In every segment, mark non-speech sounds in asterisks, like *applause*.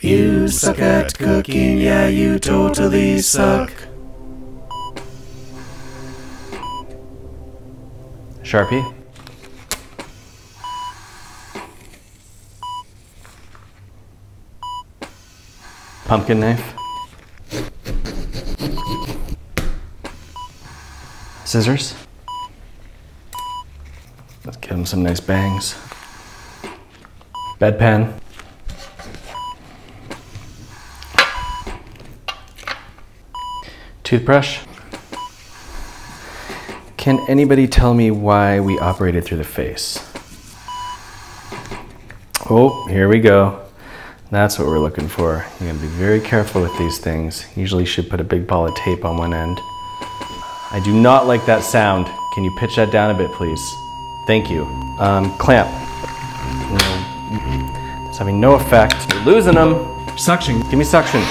You suck at cooking, yeah, you totally suck. Sharpie. Pumpkin knife. Scissors. Let's give him some nice bangs. Bedpan. Toothbrush. Can anybody tell me why we operated through the face? Oh, here we go. That's what we're looking for. You gotta be very careful with these things. Usually should put a big ball of tape on one end. I do not like that sound. Can you pitch that down a bit, please? Thank you. Um, clamp. No, it's having no effect. You're losing them. Suction. Give me suction.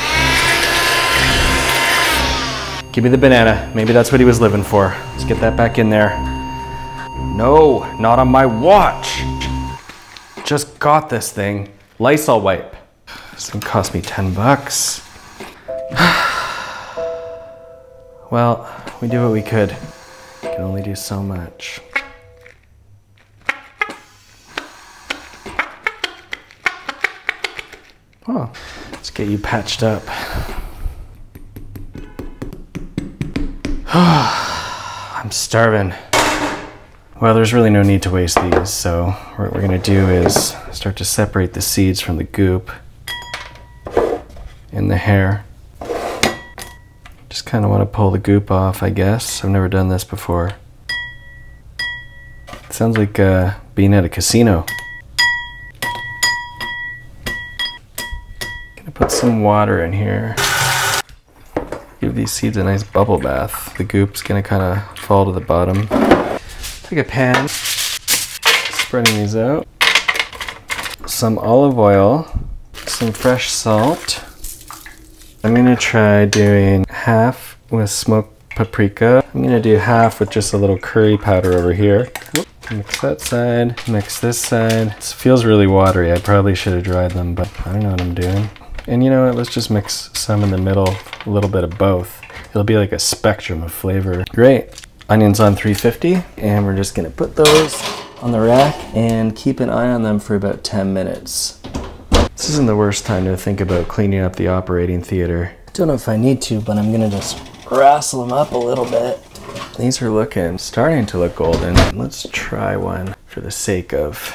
Give me the banana. Maybe that's what he was living for. Let's get that back in there. No, not on my watch. Just got this thing. Lysol wipe. This thing cost me 10 bucks. *sighs* well, we did what we could. Can only do so much. Oh, let's get you patched up. *sighs* I'm starving. Well, there's really no need to waste these, so what we're gonna do is start to separate the seeds from the goop in the hair. Just kind of want to pull the goop off, I guess. I've never done this before. It sounds like uh, being at a casino. Gonna put some water in here. These seeds a nice bubble bath. The goop's gonna kind of fall to the bottom. Take a pan, spreading these out. Some olive oil, some fresh salt. I'm gonna try doing half with smoked paprika. I'm gonna do half with just a little curry powder over here. Mix that side, mix this side. This feels really watery. I probably should have dried them, but I don't know what I'm doing. And you know what, let's just mix some in the middle, a little bit of both. It'll be like a spectrum of flavor. Great. Onions on 350, and we're just gonna put those on the rack and keep an eye on them for about 10 minutes. This isn't the worst time to think about cleaning up the operating theater. Don't know if I need to, but I'm gonna just wrestle them up a little bit. These are looking, starting to look golden. Let's try one for the sake of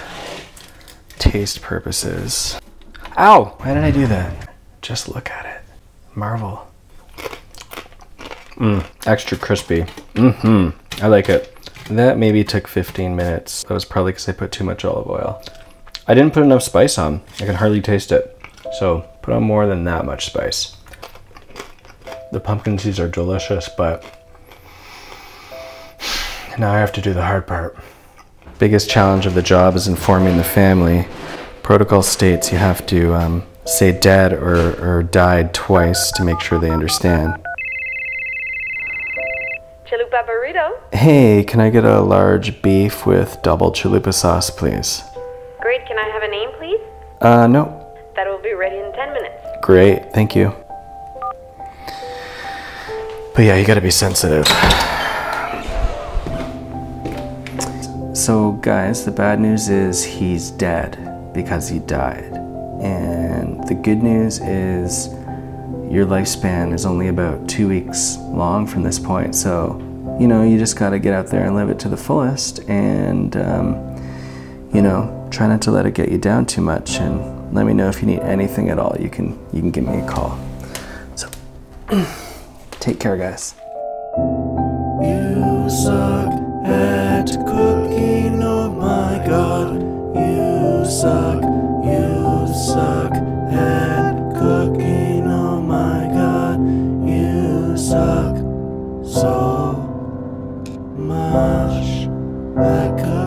taste purposes. Ow! Why did I do that? Just look at it. Marvel. Mmm, extra crispy. Mm-hmm, I like it. That maybe took 15 minutes. That was probably because I put too much olive oil. I didn't put enough spice on. I can hardly taste it. So put on more than that much spice. The pumpkin seeds are delicious, but *sighs* now I have to do the hard part. Biggest challenge of the job is informing the family. Protocol states you have to um, say dead or, or died twice to make sure they understand. Chalupa burrito. Hey, can I get a large beef with double chalupa sauce, please? Great. Can I have a name, please? Uh, no. That will be ready in 10 minutes. Great, thank you. But yeah, you gotta be sensitive. So, guys, the bad news is he's dead because he died. And the good news is your lifespan is only about two weeks long from this point. So, you know, you just gotta get out there and live it to the fullest and, um, you know, try not to let it get you down too much and let me know if you need anything at all. You can you can give me a call. So *clears throat* take care guys. At cooking.